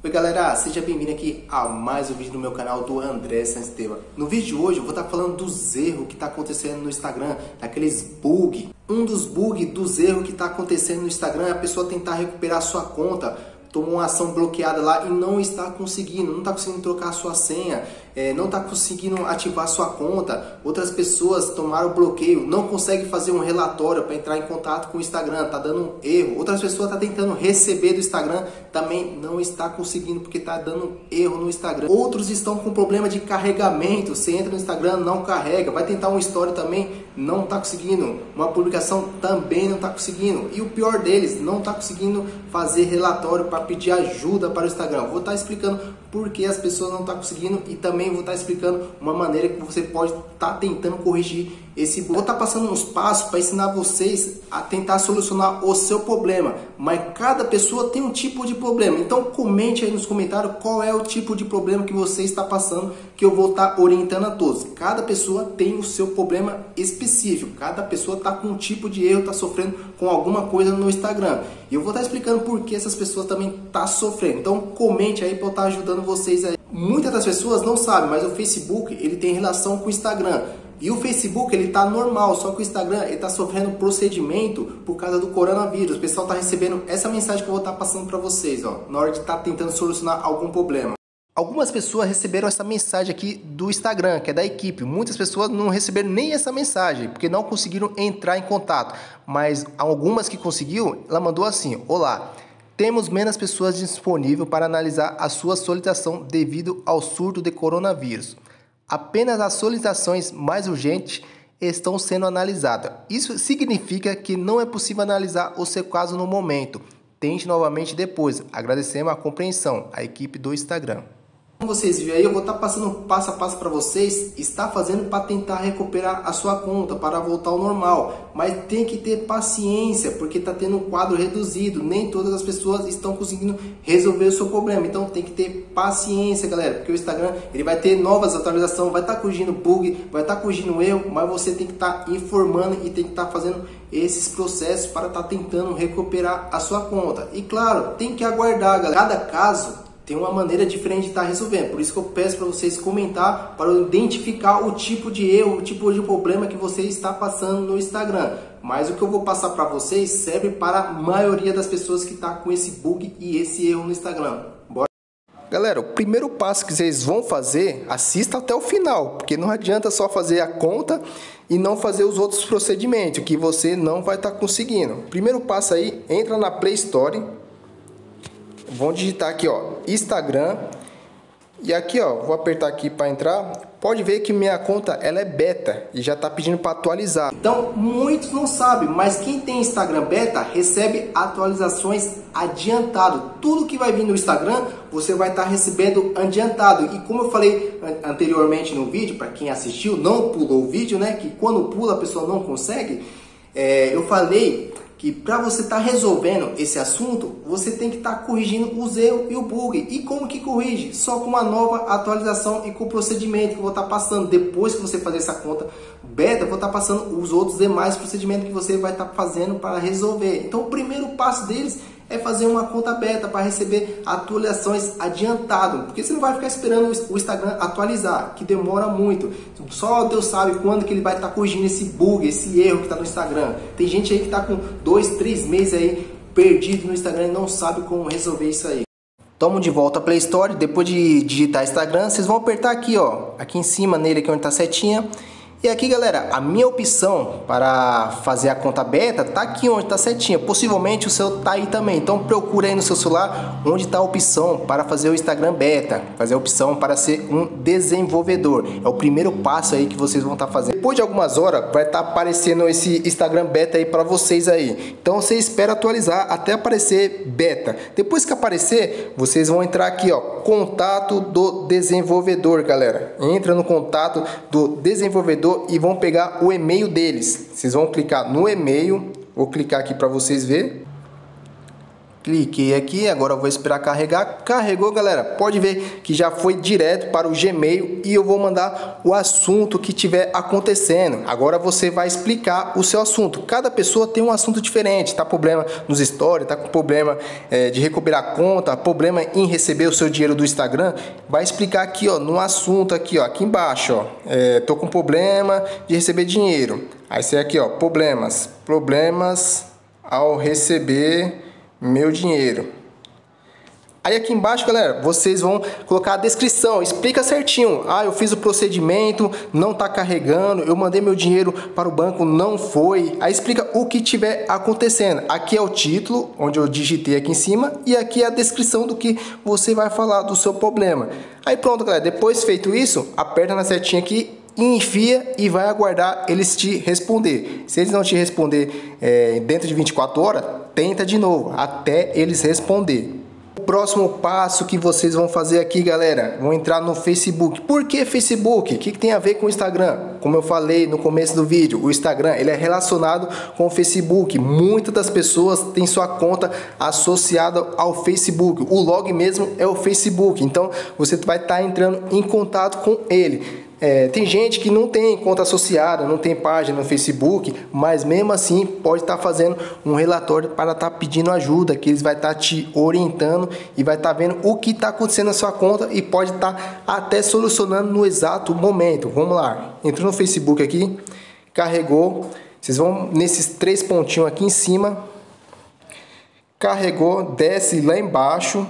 Oi galera, seja bem-vindo aqui a mais um vídeo do meu canal do André Sansteva. No vídeo de hoje eu vou estar falando dos erros que está acontecendo no Instagram, daqueles bug. Um dos bugs dos erros que está acontecendo no Instagram é a pessoa tentar recuperar sua conta tomou uma ação bloqueada lá e não está conseguindo, não está conseguindo trocar sua senha, é, não está conseguindo ativar sua conta. Outras pessoas tomaram bloqueio, não conseguem fazer um relatório para entrar em contato com o Instagram, está dando um erro. Outras pessoas estão tá tentando receber do Instagram, também não está conseguindo porque está dando erro no Instagram. Outros estão com problema de carregamento, você entra no Instagram, não carrega, vai tentar um story também, não está conseguindo, uma publicação também não está conseguindo. E o pior deles, não está conseguindo fazer relatório para pedir ajuda para o Instagram. Vou estar tá explicando por que as pessoas não estão tá conseguindo e também vou estar tá explicando uma maneira que você pode estar tá tentando corrigir esse vou estar tá passando uns passos para ensinar vocês a tentar solucionar o seu problema, mas cada pessoa tem um tipo de problema. Então comente aí nos comentários qual é o tipo de problema que você está passando, que eu vou estar orientando a todos. Cada pessoa tem o seu problema específico. Cada pessoa está com um tipo de erro, está sofrendo com alguma coisa no Instagram. E eu vou estar explicando por que essas pessoas também estão tá sofrendo. Então comente aí para eu estar ajudando vocês aí. Muitas das pessoas não sabem, mas o Facebook ele tem relação com o Instagram. E o Facebook ele tá normal, só que o Instagram ele tá sofrendo procedimento por causa do coronavírus. O pessoal tá recebendo essa mensagem que eu vou estar tá passando para vocês, ó, na hora de estar tá tentando solucionar algum problema. Algumas pessoas receberam essa mensagem aqui do Instagram, que é da equipe. Muitas pessoas não receberam nem essa mensagem, porque não conseguiram entrar em contato. Mas algumas que conseguiu, ela mandou assim: "Olá, temos menos pessoas disponíveis para analisar a sua solicitação devido ao surto de coronavírus. Apenas as solicitações mais urgentes estão sendo analisadas. Isso significa que não é possível analisar o seu caso no momento. Tente novamente depois. Agradecemos a compreensão, a equipe do Instagram. Como vocês viram aí, eu vou estar passando passo a passo para vocês, está fazendo para tentar recuperar a sua conta, para voltar ao normal. Mas tem que ter paciência, porque está tendo um quadro reduzido, nem todas as pessoas estão conseguindo resolver o seu problema. Então tem que ter paciência, galera, porque o Instagram ele vai ter novas atualizações, vai estar tá corrigindo bug, vai estar tá corrigindo erro, mas você tem que estar tá informando e tem que estar tá fazendo esses processos para estar tá tentando recuperar a sua conta. E claro, tem que aguardar, galera. Cada caso tem uma maneira diferente de estar resolvendo. Por isso que eu peço para vocês comentar para identificar o tipo de erro, o tipo de problema que você está passando no Instagram. Mas o que eu vou passar para vocês serve para a maioria das pessoas que está com esse bug e esse erro no Instagram. Bora? Galera, o primeiro passo que vocês vão fazer, assista até o final, porque não adianta só fazer a conta e não fazer os outros procedimentos, que você não vai estar conseguindo. Primeiro passo aí, entra na Play Store, vão digitar aqui, ó, Instagram. E aqui, ó, vou apertar aqui para entrar. Pode ver que minha conta ela é beta e já está pedindo para atualizar. Então, muitos não sabem, mas quem tem Instagram beta recebe atualizações adiantado. Tudo que vai vir no Instagram, você vai estar tá recebendo adiantado. E como eu falei anteriormente no vídeo, para quem assistiu, não pulou o vídeo, né, que quando pula a pessoa não consegue, é, eu falei que para você estar tá resolvendo esse assunto, você tem que estar tá corrigindo os erros e o bug. E como que corrige? Só com uma nova atualização e com o procedimento que eu vou estar tá passando. Depois que você fazer essa conta beta, eu vou estar tá passando os outros demais procedimentos que você vai estar tá fazendo para resolver. Então o primeiro passo deles é fazer uma conta beta para receber atualizações adiantado, porque você não vai ficar esperando o Instagram atualizar, que demora muito. Só Deus sabe quando que ele vai estar tá corrigindo esse bug, esse erro que está no Instagram. Tem gente aí que está com dois, três meses aí perdido no Instagram e não sabe como resolver isso aí. Toma de volta a Play Store, depois de digitar Instagram, vocês vão apertar aqui, ó, aqui em cima nele aqui onde está a setinha e aqui, galera, a minha opção para fazer a conta beta tá aqui onde tá certinha. Possivelmente o seu tá aí também. Então procura aí no seu celular onde está a opção para fazer o Instagram beta, fazer a opção para ser um desenvolvedor. É o primeiro passo aí que vocês vão estar tá fazendo. Depois de algumas horas vai estar tá aparecendo esse Instagram beta aí para vocês aí. Então você espera atualizar até aparecer beta. Depois que aparecer, vocês vão entrar aqui, ó, contato do desenvolvedor, galera. Entra no contato do desenvolvedor e vão pegar o e-mail deles. Vocês vão clicar no e-mail, vou clicar aqui para vocês verem. Cliquei aqui, agora vou esperar carregar. Carregou, galera. Pode ver que já foi direto para o Gmail e eu vou mandar o assunto que tiver acontecendo. Agora você vai explicar o seu assunto. Cada pessoa tem um assunto diferente. Tá problema nos stories, tá com problema é, de recuperar conta, problema em receber o seu dinheiro do Instagram. Vai explicar aqui, ó, no assunto aqui, ó, aqui embaixo, ó. É, tô com problema de receber dinheiro. Aí você aqui, ó, problemas, problemas ao receber meu dinheiro. Aí aqui embaixo, galera, vocês vão colocar a descrição, explica certinho. Ah, eu fiz o procedimento, não está carregando, eu mandei meu dinheiro para o banco, não foi. Aí explica o que tiver acontecendo. Aqui é o título, onde eu digitei aqui em cima, e aqui é a descrição do que você vai falar do seu problema. Aí pronto, galera, depois feito isso, aperta na setinha aqui enfia e vai aguardar eles te responder. Se eles não te responder é, dentro de 24 horas, tenta de novo, até eles responder. O próximo passo que vocês vão fazer aqui, galera, vão entrar no Facebook. Por que Facebook? O que, que tem a ver com o Instagram? Como eu falei no começo do vídeo, o Instagram ele é relacionado com o Facebook. Muitas das pessoas têm sua conta associada ao Facebook. O log mesmo é o Facebook. Então você vai estar tá entrando em contato com ele. É, tem gente que não tem conta associada, não tem página no Facebook, mas mesmo assim pode estar tá fazendo um relatório para estar tá pedindo ajuda, que eles vai estar tá te orientando e vai estar tá vendo o que está acontecendo na sua conta e pode estar tá até solucionando no exato momento. Vamos lá, entrou no Facebook aqui, carregou, vocês vão nesses três pontinhos aqui em cima, carregou, desce lá embaixo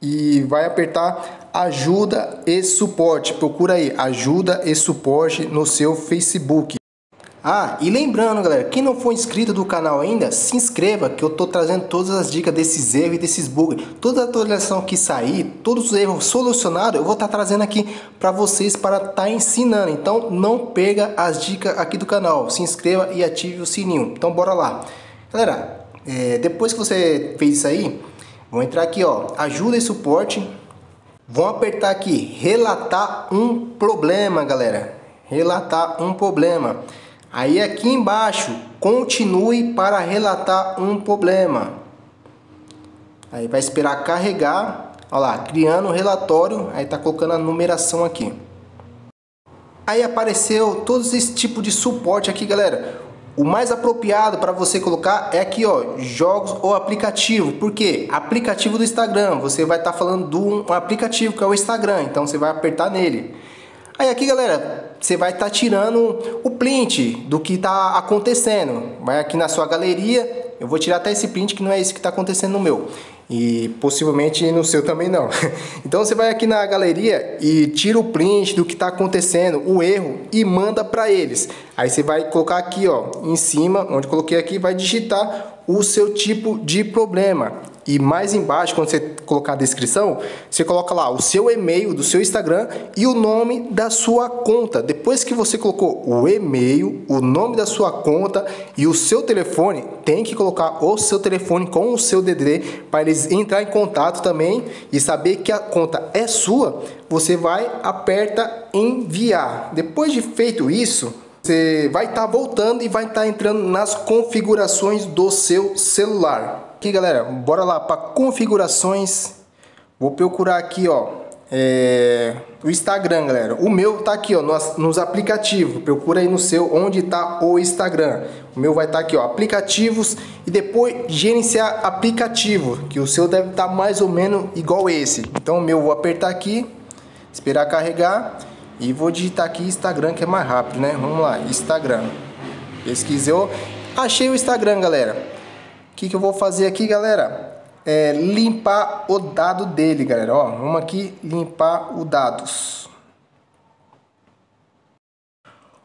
e vai apertar ajuda e suporte. Procura aí, ajuda e suporte no seu Facebook. Ah, e lembrando, galera, quem não for inscrito do canal ainda, se inscreva que eu tô trazendo todas as dicas desses erros e desses bugs. Toda a atualização que sair, todos os erros solucionados, eu vou estar tá trazendo aqui para vocês para estar tá ensinando. Então, não perca as dicas aqui do canal. Se inscreva e ative o sininho. Então, bora lá. Galera, é, depois que você fez isso aí, vou entrar aqui, ó, ajuda e suporte Vão apertar aqui, relatar um problema, galera. Relatar um problema. Aí aqui embaixo, continue para relatar um problema. Aí vai esperar carregar. Olha lá, criando o relatório. Aí tá colocando a numeração aqui. Aí apareceu todos esse tipo de suporte aqui, galera. O mais apropriado para você colocar é aqui, ó, jogos ou aplicativo. Por quê? Aplicativo do Instagram. Você vai estar tá falando de um aplicativo que é o Instagram, então você vai apertar nele. Aí aqui, galera, você vai estar tá tirando o print do que está acontecendo. Vai aqui na sua galeria. Eu vou tirar até esse print que não é isso que está acontecendo no meu e possivelmente no seu também não. Então você vai aqui na galeria e tira o print do que está acontecendo, o erro e manda para eles. Aí você vai colocar aqui, ó, em cima, onde coloquei aqui, vai digitar o seu tipo de problema. E mais embaixo, quando você colocar a descrição, você coloca lá o seu e-mail do seu Instagram e o nome da sua conta. Depois que você colocou o e-mail, o nome da sua conta e o seu telefone, tem que colocar o seu telefone com o seu DDD para eles entrar em contato também e saber que a conta é sua. Você vai aperta enviar. Depois de feito isso, você vai estar tá voltando e vai estar tá entrando nas configurações do seu celular. Aqui, galera, bora lá para configurações. Vou procurar aqui, ó, é, o Instagram, galera. O meu tá aqui, ó, nos, nos, aplicativos. Procura aí no seu onde tá o Instagram. O meu vai estar tá aqui, ó, aplicativos e depois gerenciar aplicativo, que o seu deve estar tá mais ou menos igual esse. Então, o meu vou apertar aqui, esperar carregar e vou digitar aqui Instagram que é mais rápido, né? Vamos lá, Instagram. Pesquisou, achei o Instagram, galera que, que eu vou fazer aqui, galera? É limpar o dado dele, galera. Ó, vamos aqui limpar o dados.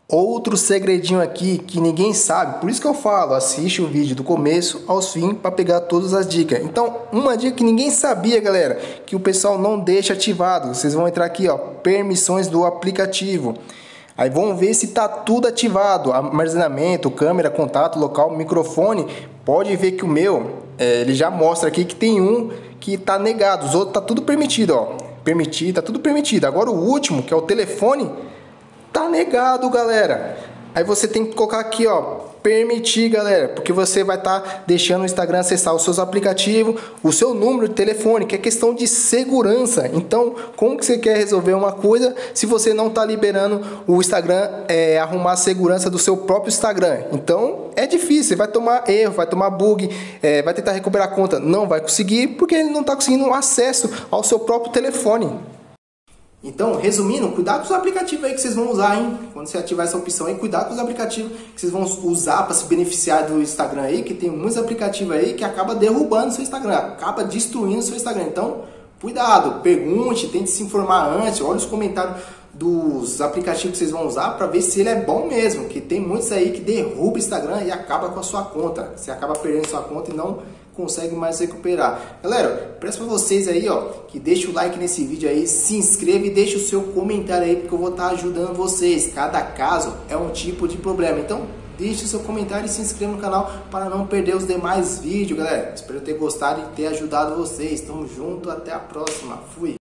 Outro segredinho aqui que ninguém sabe, por isso que eu falo, assiste o vídeo do começo aos fim para pegar todas as dicas. Então, uma dica que ninguém sabia, galera, que o pessoal não deixa ativado. Vocês vão entrar aqui, ó, permissões do aplicativo. Aí vão ver se está tudo ativado, armazenamento, câmera, contato, local, microfone. Pode ver que o meu, é, ele já mostra aqui que tem um que está negado, os outros tá tudo permitido, ó. Permitido, tá tudo permitido. Agora o último, que é o telefone, tá negado, galera. Aí você tem que colocar aqui, ó, permitir, galera, porque você vai estar tá deixando o Instagram acessar os seus aplicativos, o seu número de telefone, que é questão de segurança. Então, como que você quer resolver uma coisa se você não está liberando o Instagram é, arrumar a segurança do seu próprio Instagram? Então, é difícil, vai tomar erro, vai tomar bug, é, vai tentar recuperar a conta, não vai conseguir, porque ele não está conseguindo acesso ao seu próprio telefone. Então, resumindo, cuidado com os aplicativos aí que vocês vão usar, hein? Quando você ativar essa opção aí, cuidado com os aplicativos que vocês vão usar para se beneficiar do Instagram aí, que tem muitos aplicativos aí que acaba derrubando seu Instagram, acaba destruindo seu Instagram. Então, cuidado, pergunte, tente se informar antes, olhe os comentários dos aplicativos que vocês vão usar para ver se ele é bom mesmo, que tem muitos aí que derruba o Instagram e acaba com a sua conta. Você acaba perdendo sua conta e não consegue mais recuperar. Galera, peço para vocês aí, ó, que deixe o like nesse vídeo aí, se inscreva e deixe o seu comentário aí, porque eu vou estar tá ajudando vocês. Cada caso é um tipo de problema. Então, deixe seu comentário e se inscreva no canal para não perder os demais vídeos, galera. Espero ter gostado e ter ajudado vocês. Tamo junto, até a próxima. Fui!